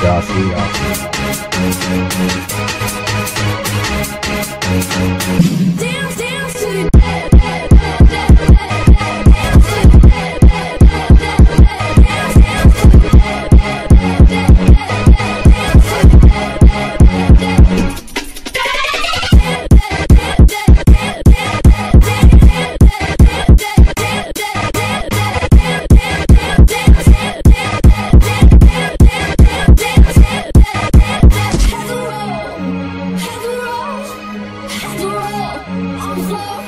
Darcy. It's